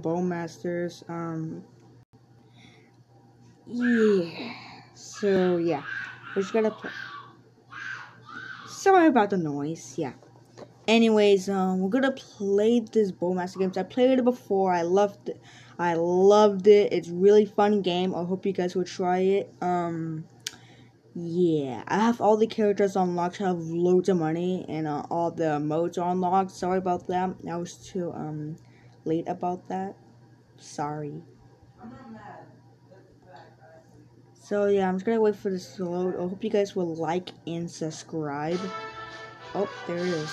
Bowmasters. Um, yeah. So yeah, we're just gonna play. Sorry about the noise. Yeah. Anyways, um, we're gonna play this Bowmaster games. I played it before. I loved it. I loved it. It's really fun game. I hope you guys will try it. Um, yeah, I have all the characters unlocked. I have loads of money, and uh, all the modes are unlocked. Sorry about that. I was too um late about that. Sorry. So yeah, I'm just gonna wait for this to load. I hope you guys will like and subscribe. Oh, there it is.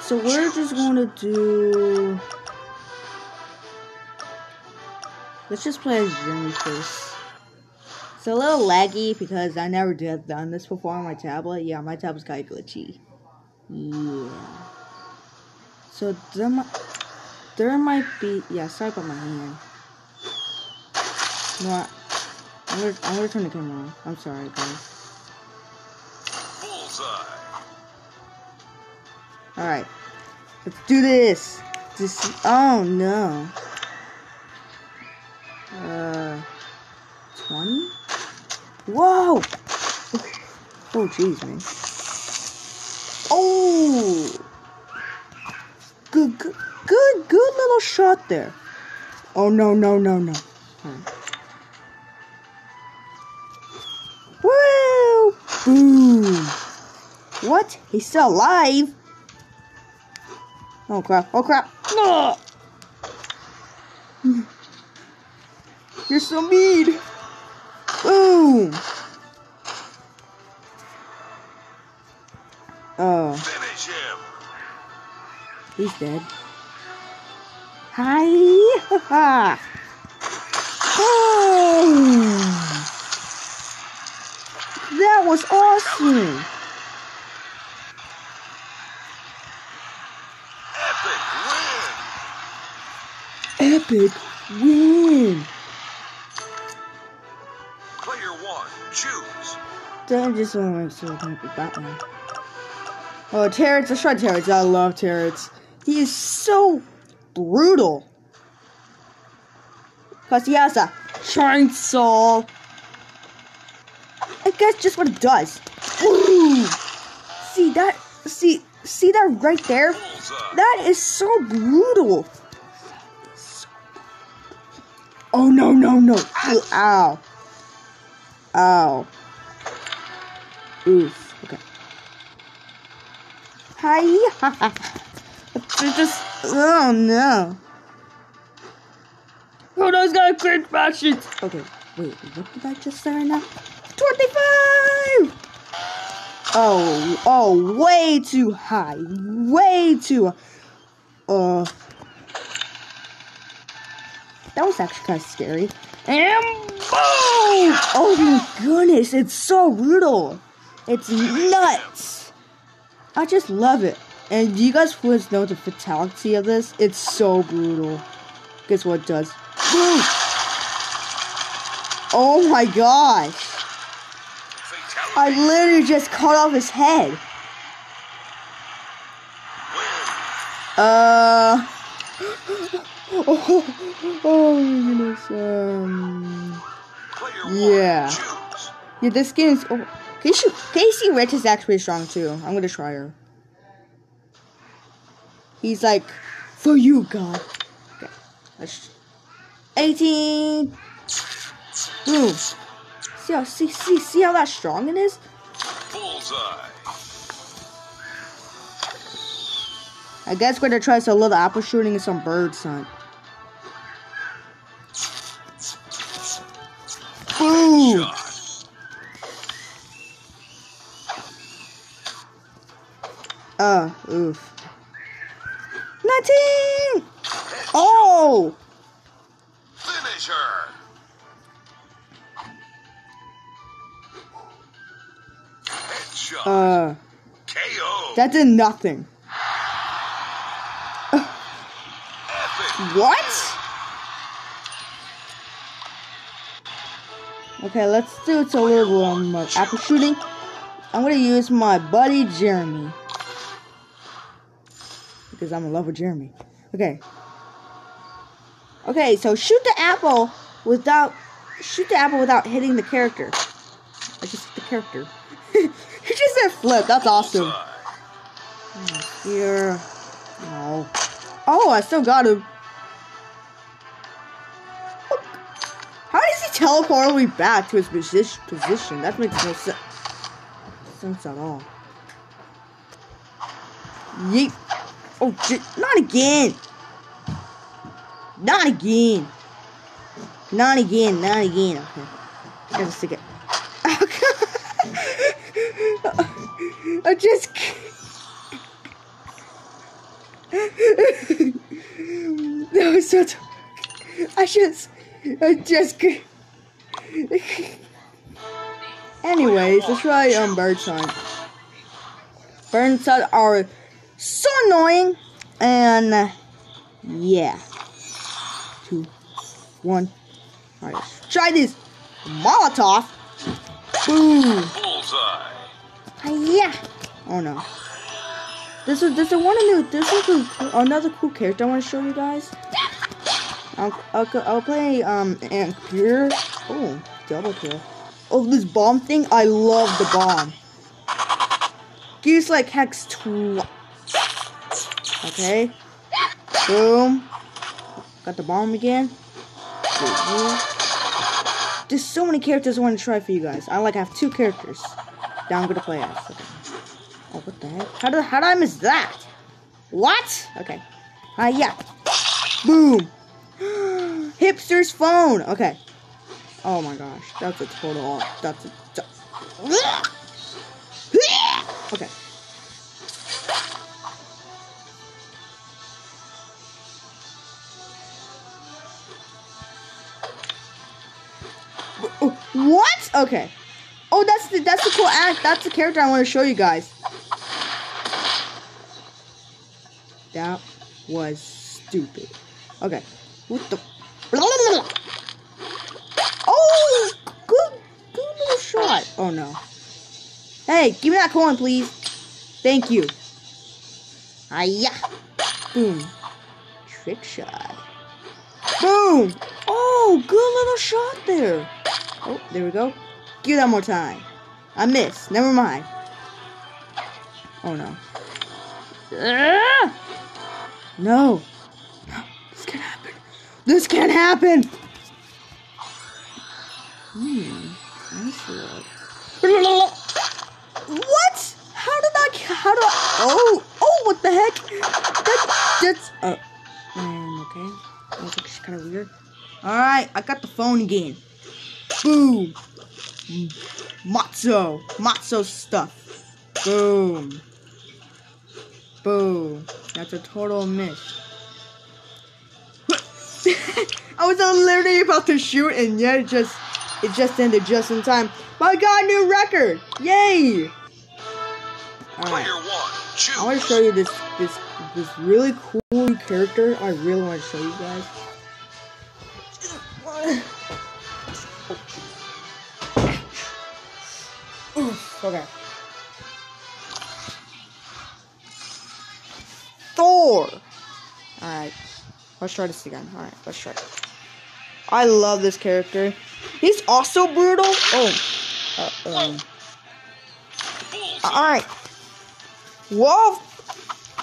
So we're just gonna do. Let's just play as Jeremy first. It's a little laggy because I never did done this before on my tablet. Yeah, my tablet's kind of glitchy. Yeah. So there might, be. Yeah, sorry about my hand. No, I, I'm gonna, I'm gonna turn the camera on. I'm sorry, guys. Alright. Let's do this. This. Oh no. Uh. 20? Whoa! Oh, jeez, man. Oh! Good, good, good, good little shot there. Oh, no, no, no, no. Hmm. Woo! Boom! What? He's still alive? Oh crap, oh crap! No! You're so mean! Boom! Oh. Finish him. He's dead. Hi! Ha ha! Oh! That was awesome! Epic win. Epic win! Player one, choose. Then just want to make sure I can beat that one. Oh, Terrence, let's try Terrence. I love Terrence. He is so brutal. Because he has a chainsaw. I guess just what it does. Ooh. See that? See, see that right there? That is so brutal. Oh no no no! Ow! Ow! Oof. Okay. Hi! It's just. Oh no! Oh no! He's got a crit fashion. Okay. Wait. What did I just say right now? Twenty-five. Oh. Oh. Way too high. Way too. Uh. That was actually kind of scary. And boom! Oh my goodness, it's so brutal. It's nuts. I just love it. And you guys please know the fatality of this? It's so brutal. Guess what it does? Boom! Oh my gosh. I literally just cut off his head. Uh. Oh, oh my goodness. Um. Yeah. Yeah, this game is. Oh, Casey, Casey Rich is actually strong too. I'm gonna try her. He's like, for you, God. Okay, let's. 18. Boom. See how see see see how that strong it is? Bullseye. I guess we're gonna try some little apple shooting and some birds hunt. Boom. Uh, oof. 19! Oh! Finish her. Headshot. Uh, KO. that did nothing. What? Okay, let's do it a little uh, apple shooting. I'm gonna use my buddy Jeremy. Because I'm in love with Jeremy. Okay. Okay, so shoot the apple without shoot the apple without hitting the character. I just hit the character. he just said flip. That's awesome. Bullseye. Here. No. Oh, I still got him. How does he teleport all the way back to his position? Position that makes no sense. Sense at all. Yeet. Oh, j- not again. Not again. Not again. Not again. Okay. Gotta stick it. I just. that was so. T- I just. I just. Anyways, let's try um bird sign. Bird sign are so annoying, and uh, yeah. Two, one. All right, try this Molotov. Boom. Bullseye. Yeah. Oh no. This is this is one of new. This is a, another cool character I want to show you guys. I'll, I'll, I'll play um and here. Oh, double kill. Oh, this bomb thing. I love the bomb. Gives like hex two. Okay. Boom. Got the bomb again. There's so many characters I want to try for you guys. I like have two characters that I'm gonna play as. Okay. Oh, what the heck? How did how did I miss that? What? Okay. Uh, yeah. Boom. Hipster's phone. Okay. Oh my gosh, that's a total. That's a. Okay. Okay. Oh, that's the that's the cool act. That's the character I want to show you guys. That was stupid. Okay. What the? Oh, good, good little shot. Oh no. Hey, give me that coin, please. Thank you. Hiya. Boom. Trick shot. Boom. Oh, good little shot there. Oh, there we go. Give that more time. I missed. Never mind. Oh no. No. No. This can't happen. This can't happen. Hmm. What? How did I? How do I? Oh. Oh. What the heck? That, that's. Uh. Um. Okay. That actually kind of weird. All right. I got the phone again. Boom. Matzo. Matzo stuff. Boom. Boom. That's a total miss. I was literally about to shoot and yet it just it just ended just in time. But I got a new record! Yay! Alright. Player one. Choose. I want to show you this this this really cool character. I really want to show you guys. Okay. Thor. All right. Let's try this again. All right, let's try. it. I love this character. He's also brutal. Oh. Uh, um. All right. Whoa!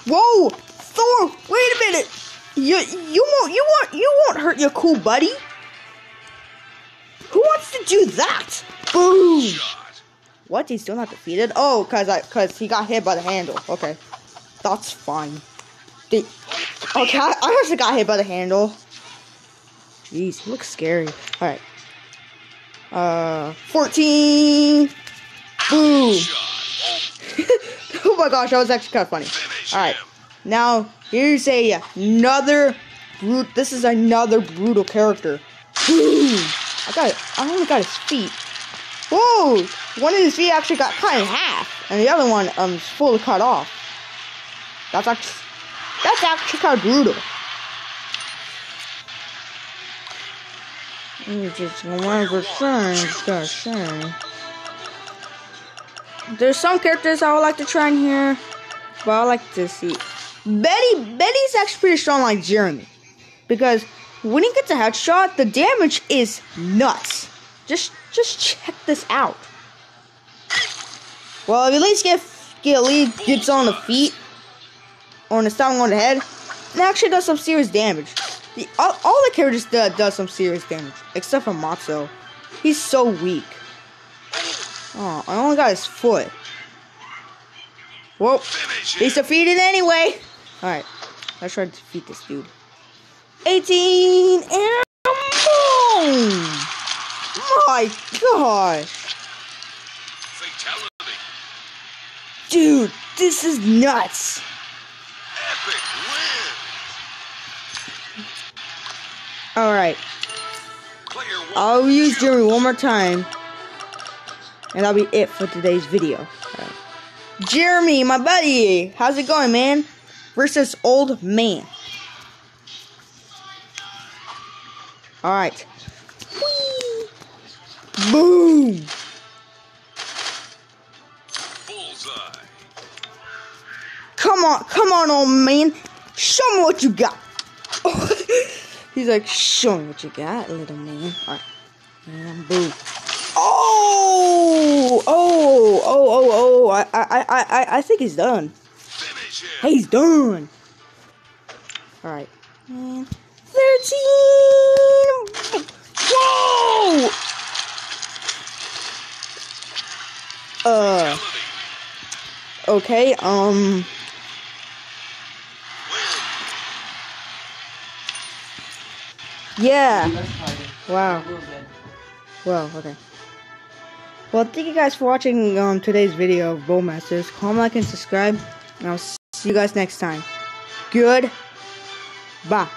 Whoa! Thor! Wait a minute! You you won't you won't you won't hurt your cool buddy. Who wants to do that? Boom! What? He's still not defeated? Oh, cause I cause he got hit by the handle. Okay, that's fine. Okay, I, I actually got hit by the handle. Jeez, he looks scary. All right. Uh, fourteen. Boom! Oh my gosh, that was actually kind of funny. All right, now here's a another brute. This is another brutal character. Boom! I got. it. I only got his feet. Whoa! One of his feet actually got cut in half, and the other one um is fully cut off. That's actually that's actually kind of brutal. Just one percent. There's some characters I would like to try in here, but I like to see. Betty, Betty's actually pretty strong like Jeremy. because when he gets a headshot, the damage is nuts. Just just check this out. Well, if at least get get least gets on the feet or on the stomach on the head, it actually does some serious damage. The, all, all the characters do, does some serious damage, except for Matzo. He's so weak. Oh, I only got his foot. Finish he's defeated anyway. Alright, let's try to defeat this dude. 18 and boom! My god! Dude, this is nuts! Alright, I'll use Jeremy one more time. And that'll be it for today's video. Alright. Jeremy, my buddy! How's it going, man? Versus Old Man. Alright. Boom! Come on, come on, old man. Show me what you got. He's like, show me what you got, little man. Alright. And boom. Oh! Oh! Oh! Oh! Oh! I, I, I, I, think he's done. He's done. Alright. And 13! Whoa! Uh, okay, um. Yeah. Wow. Well, okay. Well, thank you guys for watching um, today's video of Bowmasters. Comment, like, and subscribe. And I'll see you guys next time. Good. Bye.